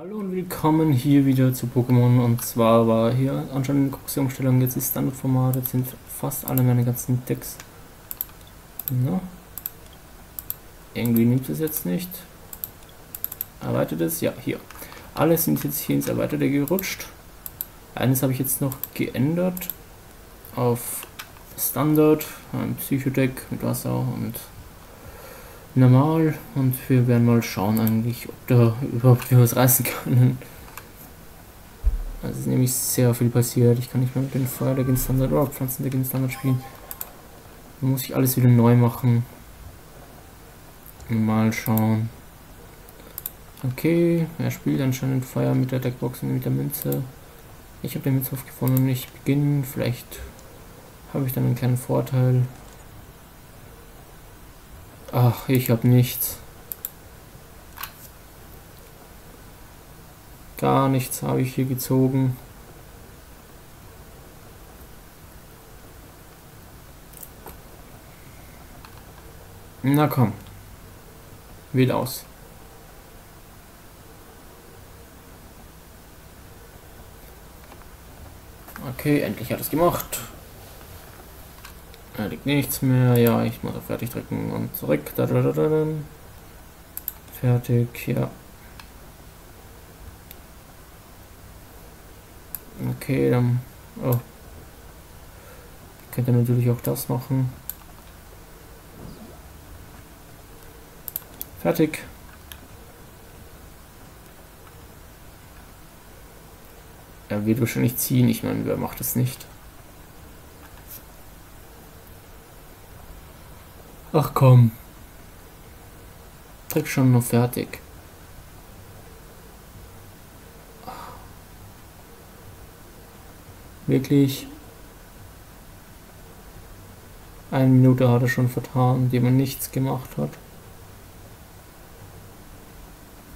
Hallo und willkommen hier wieder zu Pokémon und zwar war hier anscheinend eine große Umstellung, jetzt ist Standardformat, jetzt sind fast alle meine ganzen Decks. Na? Irgendwie nimmt es jetzt nicht. Erweitert es? Ja, hier. Alle sind jetzt hier ins Erweiterte gerutscht. Eines habe ich jetzt noch geändert auf Standard, ein Psychodeck mit Wasser und normal und wir werden mal schauen eigentlich, ob da überhaupt wir was reißen können. Also ist nämlich sehr viel passiert. Ich kann nicht mehr mit den Feuerdeck in Standard oder Pflanzendeck in Standard spielen. Dann muss ich alles wieder neu machen. Mal schauen. Okay, er spielt anscheinend Feuer mit der Deckbox und mit der Münze. Ich habe den Münze aufgefunden. Ich beginne. Vielleicht habe ich dann einen kleinen Vorteil. Ach, ich habe nichts. Gar nichts habe ich hier gezogen. Na komm. Wähl aus. Okay, endlich hat es gemacht. Liegt nichts mehr. Ja, ich muss auf fertig drücken und zurück. Da, da, Fertig, ja. Okay, dann... Oh. Ich könnte natürlich auch das machen. Fertig. Er wird wahrscheinlich ziehen. Ich meine, wer macht das nicht? Ach komm. Trick schon noch fertig. Wirklich. Eine Minute hat er schon vertan, indem er nichts gemacht hat.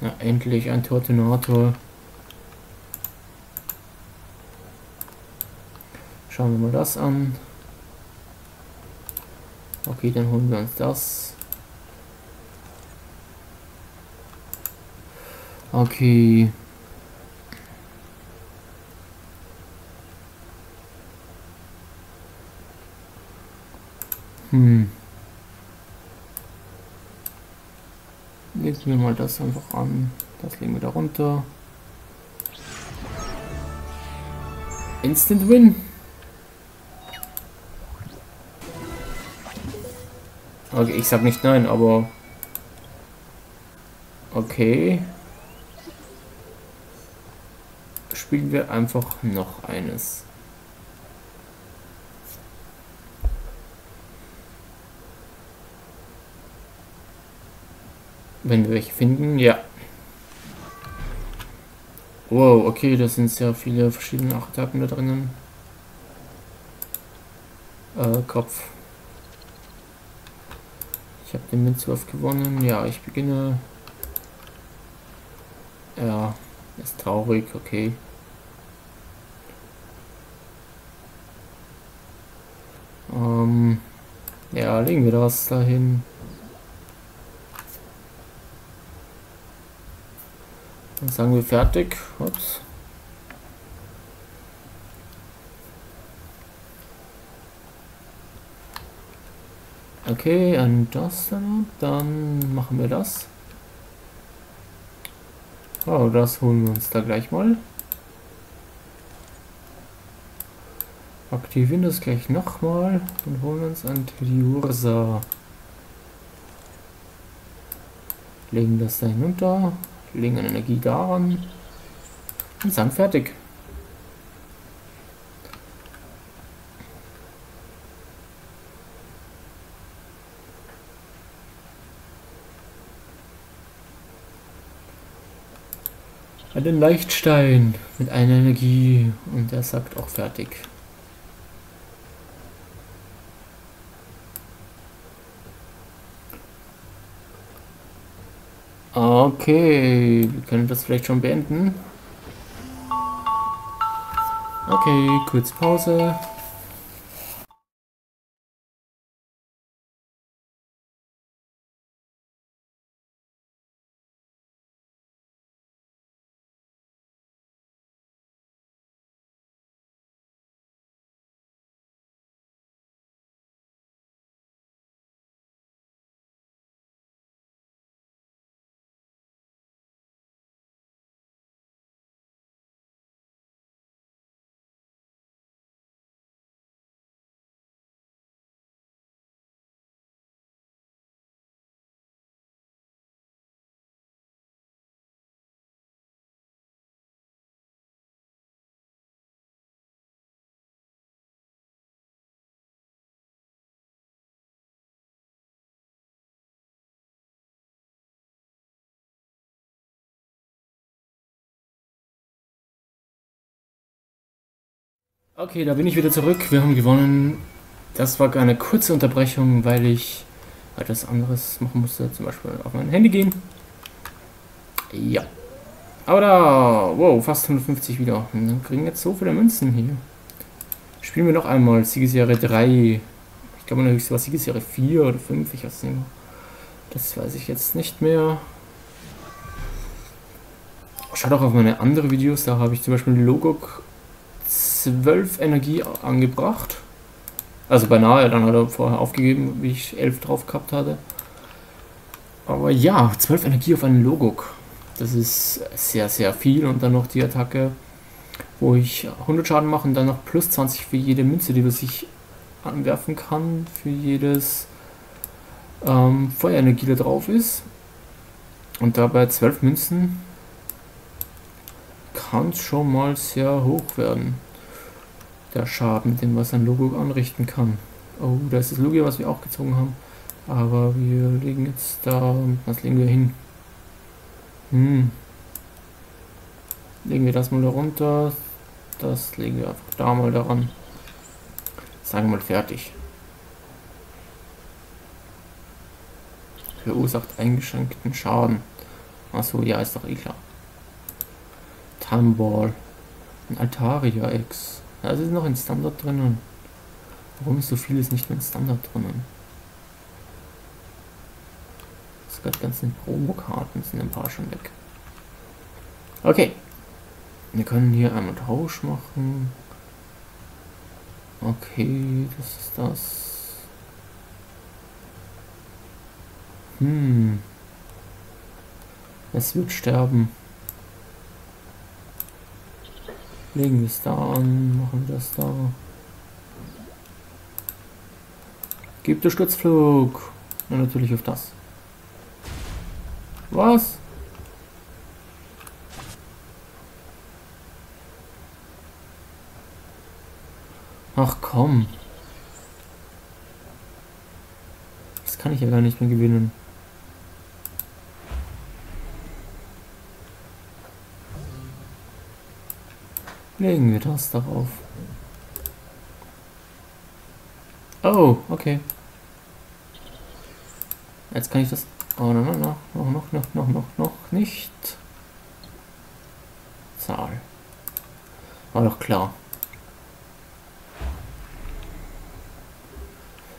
Na, endlich ein Tortinator. Schauen wir mal das an. Okay, dann holen wir uns das. Okay. Hm. Legen wir mal das einfach an. Das legen wir da runter. Instant Win. Okay, ich sag nicht nein, aber... Okay. Spielen wir einfach noch eines. Wenn wir welche finden, ja. Wow, okay, das sind sehr viele verschiedene Attacken da drinnen. Äh, Kopf. Ich habe den Münzwurf gewonnen. Ja, ich beginne. Ja, ist traurig, okay. Ähm, ja, legen wir das dahin. Dann sagen wir fertig. Ups. Okay, und das dann, machen wir das. Oh, das holen wir uns da gleich mal. Aktivieren das gleich nochmal und holen uns ein Triursa. Legen das da hinunter, legen Energie daran und sind fertig. Einen Leichtstein mit einer Energie und er sagt auch fertig. Okay, wir können das vielleicht schon beenden. Okay, kurz Pause. Okay, da bin ich wieder zurück. Wir haben gewonnen. Das war eine kurze Unterbrechung, weil ich etwas anderes machen musste. Zum Beispiel auf mein Handy gehen. Ja. Aber da, wow, fast 150 wieder. Wir kriegen jetzt so viele Münzen hier. Spielen wir noch einmal Siegesserie 3. Ich glaube, höchste war Siegesserie 4 oder 5. Ich weiß nicht mehr. Das weiß ich jetzt nicht mehr. Schaut auch auf meine anderen Videos. Da habe ich zum Beispiel Logok 12 Energie angebracht. Also beinahe, dann hat er vorher aufgegeben, wie ich 11 drauf gehabt hatte. Aber ja, 12 Energie auf einen Logok. Das ist sehr, sehr viel. Und dann noch die Attacke, wo ich 100 Schaden mache und dann noch plus 20 für jede Münze, die was ich anwerfen kann. Für jedes ähm, Feuerenergie da drauf ist. Und dabei 12 Münzen kann es schon mal sehr hoch werden. Der Schaden, den was ein Logo anrichten kann. Oh, da ist das Logo, was wir auch gezogen haben. Aber wir legen jetzt da, was legen wir hin? Hm. Legen wir das mal da runter. Das legen wir einfach da mal daran. Sagen wir mal fertig. Verursacht eingeschränkten Schaden. Achso, ja, ist doch eh klar. Tumball. Ein Altaria X. Das ist noch in Standard drinnen. Warum ist so vieles nicht mehr in Standard drinnen? Sogar die ganzen Promo-Karten sind ein paar schon weg. Okay. Wir können hier einmal Tausch machen. Okay, das ist das. Hm. Es wird sterben. Legen wir es da an, machen wir das da. Gibt der Sturzflug. Ja, natürlich auf das. Was? Ach komm. Das kann ich ja gar nicht mehr gewinnen. Legen wir das darauf. Oh, okay. Jetzt kann ich das... Oh, no, no, noch, noch, noch, noch, noch, noch nicht. Zahl. War doch klar.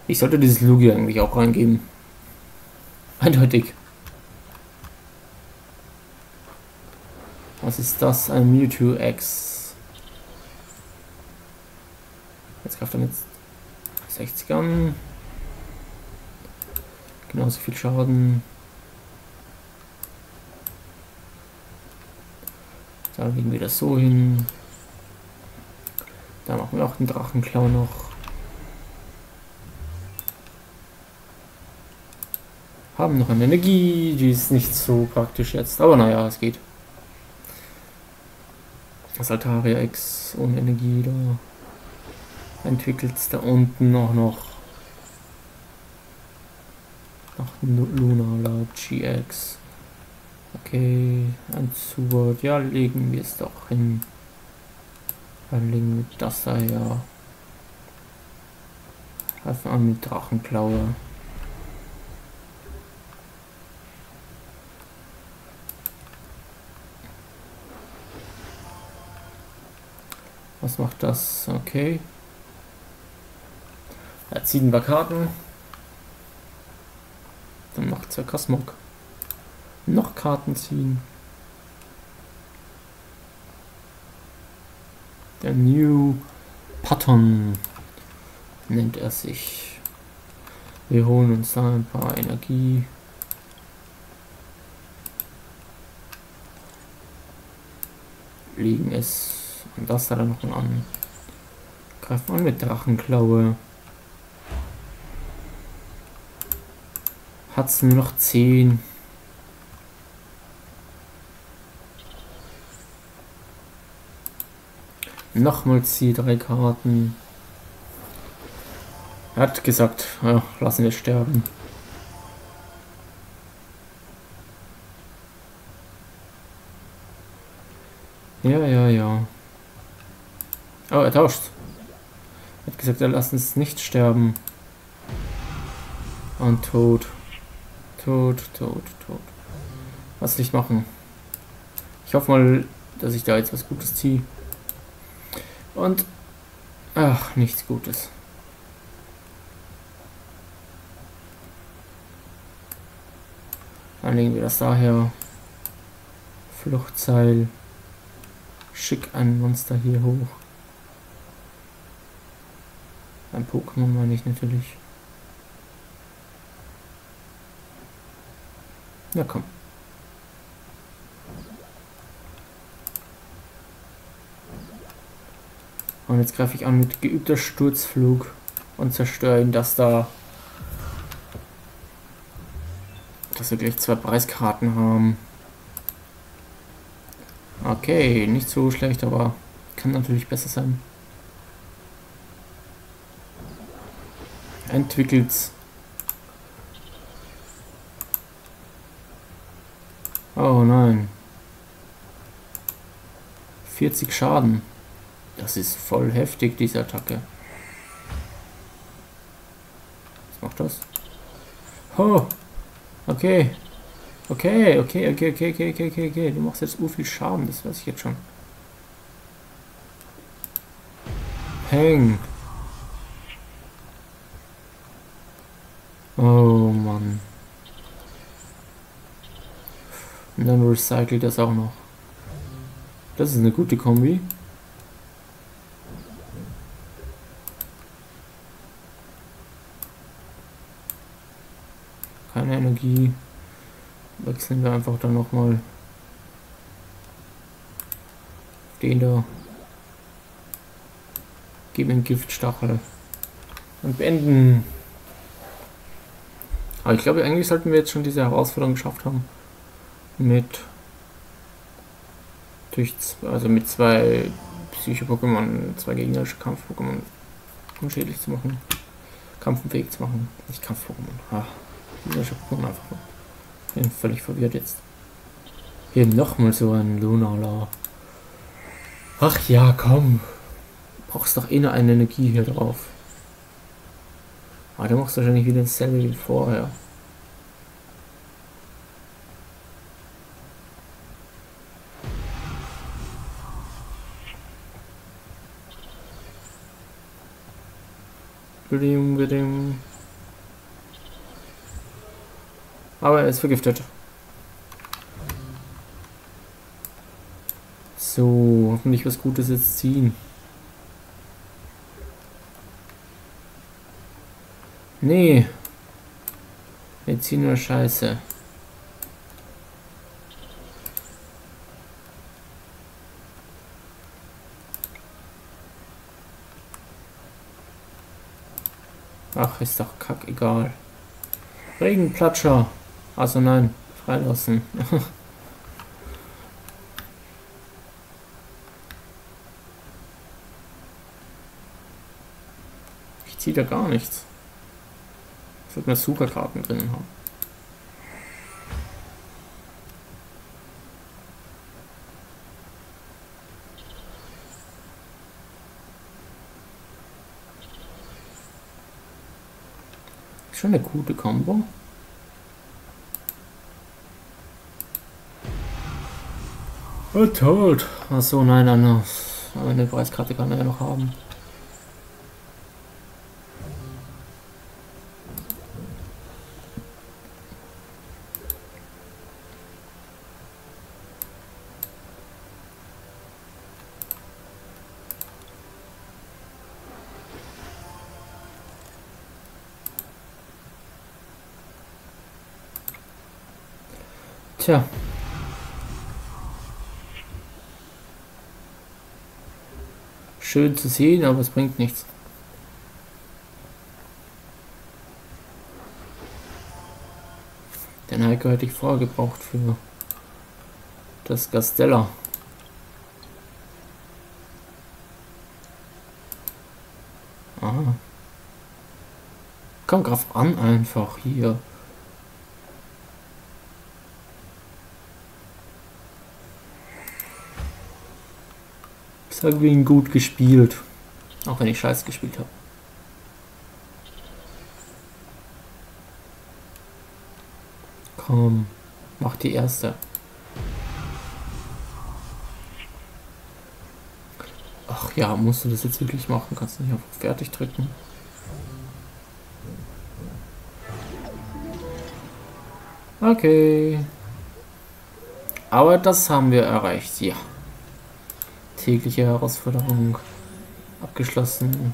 Ich sollte dieses Lugia eigentlich auch reingeben. Eindeutig. Was ist das? Ein Mewtwo X. Jetzt greift er mit 60 an. Genauso viel Schaden. Da legen wir das so hin. Da machen wir auch den Drachenklau noch. Haben noch eine Energie, die ist nicht so praktisch jetzt, aber naja, es geht. Das Altaria X ohne Energie da entwickelt es da unten auch noch noch Luna Lab GX. Okay, ein Zuwort. Ja, legen wir es doch hin. Dann legen wir das da ja. Einfach an mit Drachenklaue. Was macht das? Okay. Ja, ziehen wir Karten. Dann macht ja Cosmog. Noch Karten ziehen. Der New Patton nennt er sich. Wir holen uns da ein paar Energie. Legen es an das da noch an. Greifen an mit Drachenklaue. Hat es nur noch 10. Nochmal ziehe drei Karten. Er hat gesagt, ja, lassen wir sterben. Ja, ja, ja. Oh, er tauscht. gesagt, er lasst uns nicht sterben. Und tot. Tot, tot, tot. Was ich machen? Ich hoffe mal, dass ich da jetzt was Gutes ziehe. Und... Ach, nichts Gutes. Dann legen wir das daher. Fluchtseil. Schick ein Monster hier hoch. Ein Pokémon meine ich natürlich. Na komm. Und jetzt greife ich an mit geübter Sturzflug und zerstöre ihn, dass da dass wir gleich zwei Preiskarten haben. Okay, nicht so schlecht, aber kann natürlich besser sein. Entwickelt's. Oh nein. 40 Schaden. Das ist voll heftig, diese Attacke. Was macht das? Oh, Okay. Okay, okay, okay, okay, okay, okay, okay, okay. Du machst jetzt ur viel Schaden, das weiß ich jetzt schon. Peng. Oh Mann. Und dann recycelt das auch noch. Das ist eine gute Kombi. keine Energie. Wechseln wir einfach dann nochmal den da. Geben den Giftstachel. Und beenden. Aber ich glaube, eigentlich sollten wir jetzt schon diese Herausforderung geschafft haben. Mit. Durch, also mit zwei Psycho-Pokémon, zwei gegnerische Kampf-Pokémon unschädlich zu machen. Kampfenfähig zu machen. Nicht Kampf-Pokémon. Dieser Schablon einfach mal. Bin völlig verwirrt jetzt. Hier nochmal so ein Lunala. Ach ja, komm. Brauchst doch eh nur eine Energie hier drauf. Ah, du machst wahrscheinlich wieder dasselbe wie vorher. Bidim, bidim. Aber er ist vergiftet. So, hoffentlich was Gutes jetzt ziehen. Nee. Nur Scheiße. Ach, ist doch kack egal. Regenplatscher. Also nein, freilassen. ich ziehe da gar nichts. Ich würde mir Superkarten drinnen haben. Schon eine gute Combo. Oh, tot. Achso, nein, eine, eine Preiskarte kann er ja noch haben. Tja. schön zu sehen, aber es bringt nichts. Den Heiko hätte ich vorher gebraucht für das Gastella. Aha. Komm drauf an einfach hier. sag wegen gut gespielt. Auch wenn ich scheiß gespielt habe. Komm, mach die erste. Ach ja, musst du das jetzt wirklich machen? Kannst du nicht auf fertig drücken? Okay. Aber das haben wir erreicht, ja. Tägliche Herausforderung abgeschlossen.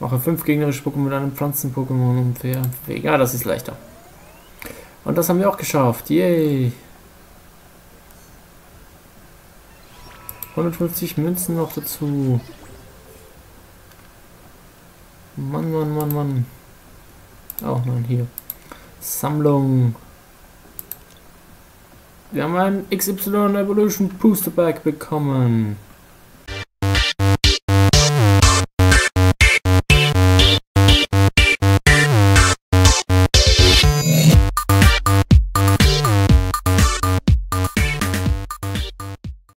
Mache fünf gegnerische Pokémon mit einem Pflanzen-Pokémon Weg. Ja, das ist leichter. Und das haben wir auch geschafft. Yay! 150 Münzen noch dazu. Mann, Mann, Mann, Mann. Oh nein, hier. Sammlung. Wir haben ein XY Evolution Booster Bag bekommen.